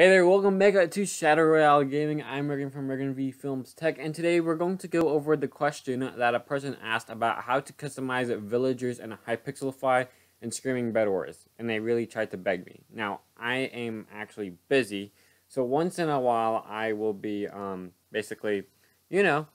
Hey there, welcome back to Shadow Royale Gaming. I'm Morgan from Morgan V Films Tech, and today we're going to go over the question that a person asked about how to customize villagers in Hypixelify and Screaming Bed and they really tried to beg me. Now, I am actually busy, so once in a while I will be, um, basically, you know,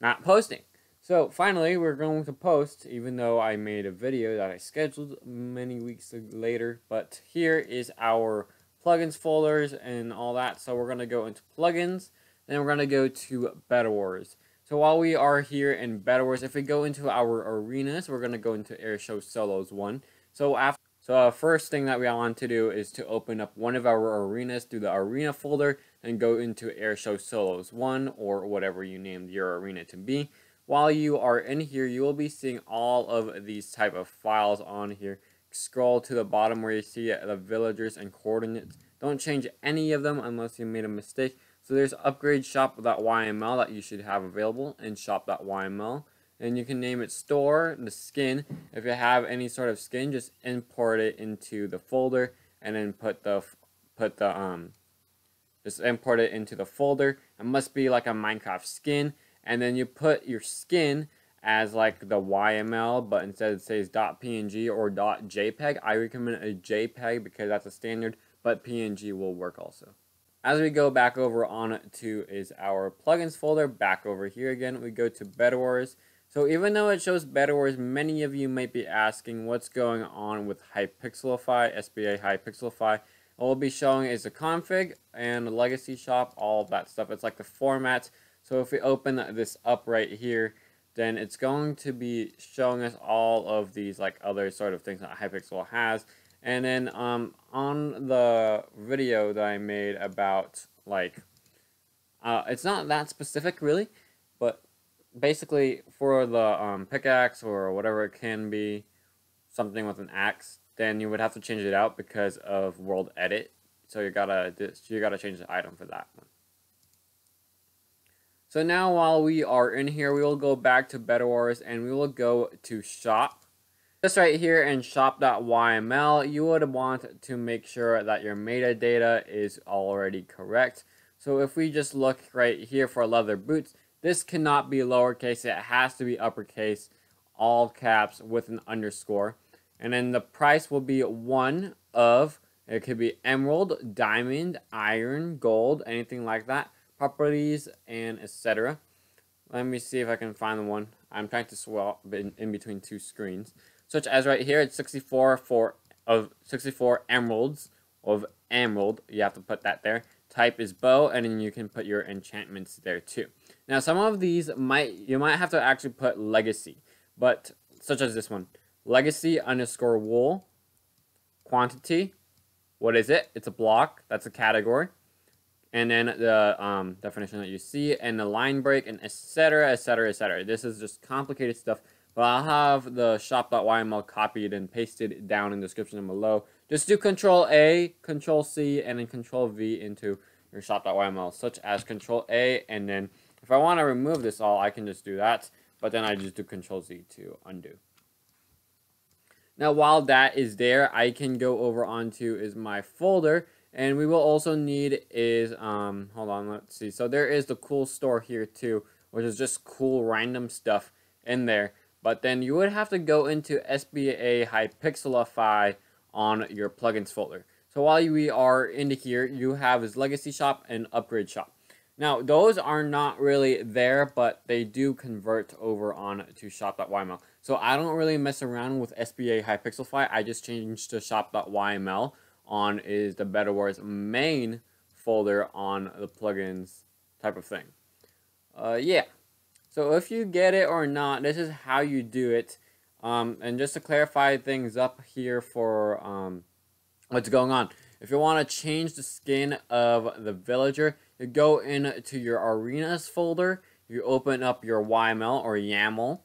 not posting. So finally, we're going to post, even though I made a video that I scheduled many weeks later, but here is our plugins folders and all that. So we're going to go into plugins, then we're going to go to Bed Wars. So while we are here in Bed Wars, if we go into our arenas, we're going to go into Airshow Solos 1. So after so uh, first thing that we want to do is to open up one of our arenas through the arena folder and go into Airshow Solos 1 or whatever you named your arena to be. While you are in here, you will be seeing all of these type of files on here scroll to the bottom where you see the villagers and coordinates. Don't change any of them unless you made a mistake. So there's upgrade shop.yml that you should have available and shop.yml. And you can name it store, the skin. If you have any sort of skin, just import it into the folder and then put the put the um just import it into the folder. It must be like a Minecraft skin. And then you put your skin as like the YML, but instead it says .png or .jpeg. I recommend a JPEG because that's a standard, but PNG will work also. As we go back over on to is our plugins folder, back over here again, we go to Bed Wars. So even though it shows Bed Wars, many of you might be asking what's going on with Hypixelify, SBA Hypixelify. What we'll be showing is the config and the legacy shop, all that stuff. It's like the formats. So if we open this up right here, then it's going to be showing us all of these like other sort of things that Hypixel has. And then um, on the video that I made about like, uh, it's not that specific really, but basically for the um, pickaxe or whatever it can be, something with an axe, then you would have to change it out because of WorldEdit. So you gotta you gotta change the item for that one. So now while we are in here, we will go back to Bed Wars and we will go to shop. Just right here in shop.yml, you would want to make sure that your metadata is already correct. So if we just look right here for leather boots, this cannot be lowercase, it has to be uppercase, all caps with an underscore. And then the price will be one of, it could be emerald, diamond, iron, gold, anything like that properties, and etc. Let me see if I can find the one. I'm trying to swap in, in between two screens. Such as right here, it's 64 for of 64 emeralds of emerald. You have to put that there. Type is bow, and then you can put your enchantments there too. Now, some of these might you might have to actually put legacy, but such as this one, legacy underscore wool, quantity. What is it? It's a block. That's a category and then the um, definition that you see, and the line break, and etc., etc., etc. This is just complicated stuff, but I'll have the shop.yml copied and pasted down in the description below. Just do Control A, Control C, and then Control V into your shop.yml, such as Control A, and then if I want to remove this all, I can just do that, but then I just do Control Z to undo. Now, while that is there, I can go over onto is my folder, and we will also need is, um, hold on, let's see. So there is the cool store here too, which is just cool random stuff in there. But then you would have to go into SBA Hypixelify on your plugins folder. So while we are in here, you have his Legacy Shop and Upgrade Shop. Now, those are not really there, but they do convert over on to shop.yml. So I don't really mess around with SBA Hypixelify. I just changed to shop.yml on is the Bed Wars main folder on the plugins type of thing. Uh, yeah. So if you get it or not, this is how you do it. Um, and just to clarify things up here for um, what's going on. If you want to change the skin of the villager, you go into your arenas folder, you open up your YML or YAML,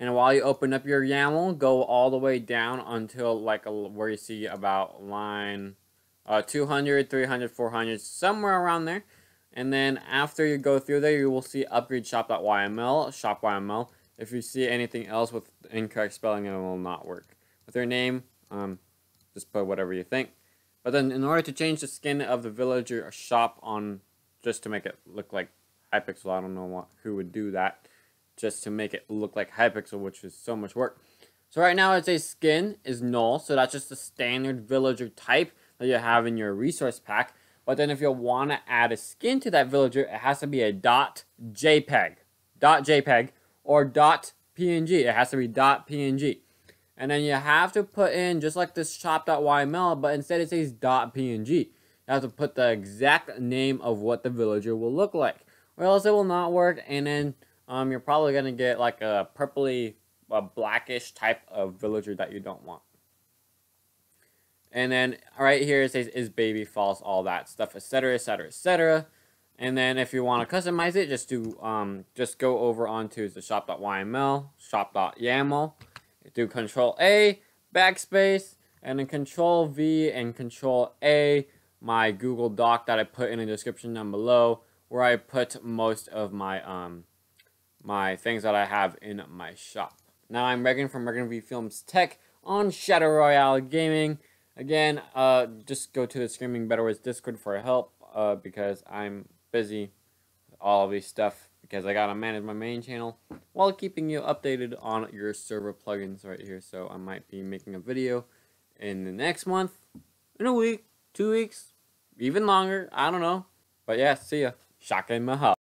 and while you open up your YAML, go all the way down until like a, where you see about line uh, 200, 300, 400, somewhere around there. And then after you go through there, you will see upgrade shop.yml, shop.yml. If you see anything else with incorrect spelling, it will not work. With your name, um, just put whatever you think. But then in order to change the skin of the villager or shop on just to make it look like Hypixel, I don't know what, who would do that just to make it look like Hypixel, which is so much work. So right now it says skin is null, so that's just the standard villager type that you have in your resource pack. But then if you want to add a skin to that villager, it has to be a JPEG, dot JPEG, or PNG. It has to be PNG. And then you have to put in, just like this shop.yml, but instead it says .png. You have to put the exact name of what the villager will look like. Or else it will not work, and then um, you're probably going to get like a purpley, a blackish type of villager that you don't want. And then right here it says is baby false, all that stuff, etc., etc., etc. And then if you want to customize it, just do um, just go over onto the shop.yml, shop.yaml, do Control A, backspace, and then Control V and Control A, my Google Doc that I put in the description down below, where I put most of my um my things that I have in my shop. Now I'm Regan from Regan V Films Tech on Shadow Royale Gaming. Again, uh, just go to the Screaming Bed Wars Discord for help uh, because I'm busy with all of these stuff because I gotta manage my main channel while keeping you updated on your server plugins right here. So I might be making a video in the next month, in a week, two weeks, even longer. I don't know. But yeah, see ya. Shaka Mahal.